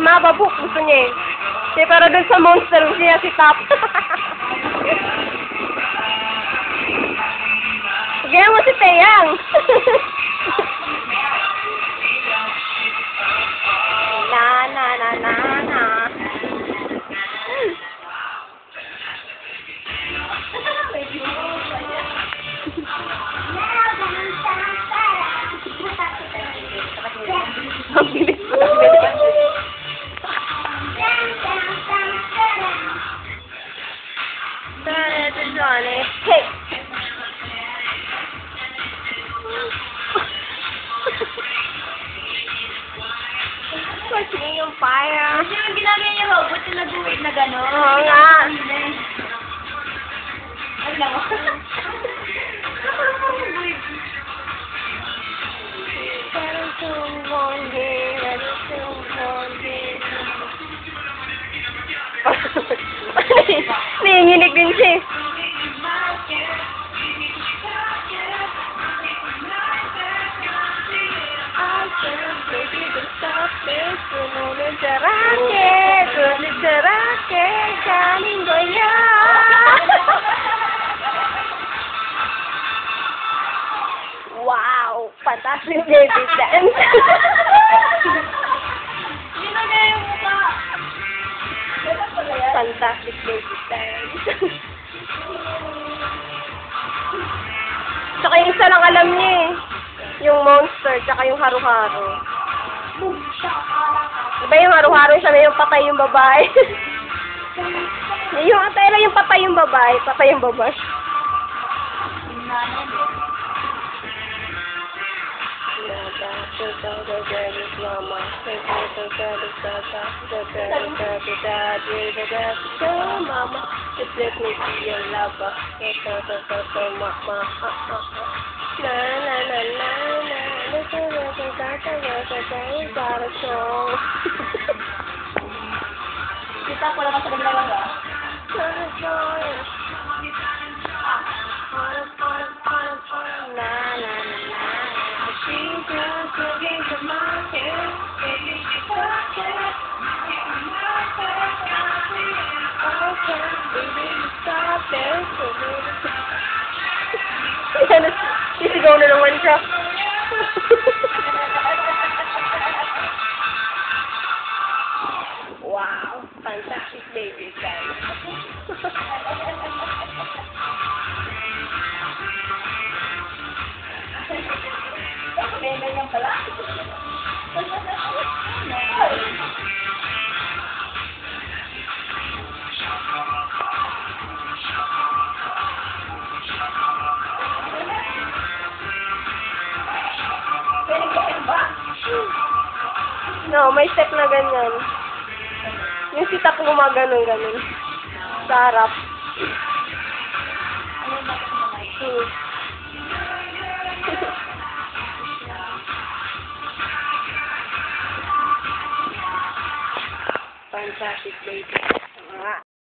Eh, mababuk. Gusto niya eh. Siya pero dun sa monster, siya si Top. Gaya mo si Teyang. Johnny. Hey! Me yung fire? Kasi yung ginagaya niya robot yung nag-uwit na gano'n. Oo nga. Ay, lang ako. Parang sumbondi, parang sumbondi. Nanginginig din siya eh. Wow! Fantastic baby dance! Ginagaya yung mukha. Fantastic baby dance. Tsaka yung isa lang alam niya eh. Yung monster, tsaka yung haru-haro. Diba yung haru-haro siya na yung patay yung babae? yung atay lang yung patay yung babae, patay yung babae. Mama, just let me be your lover. Mama, na na na na na, na na na na na na na song. Kita ko lang sa naglalag sisigaw na naman siya. wow, fantastic baby guys. No, may step na ganyan. Yung si Tap gumaganon ganon. Sa harap. Hmm. Fantastic baby.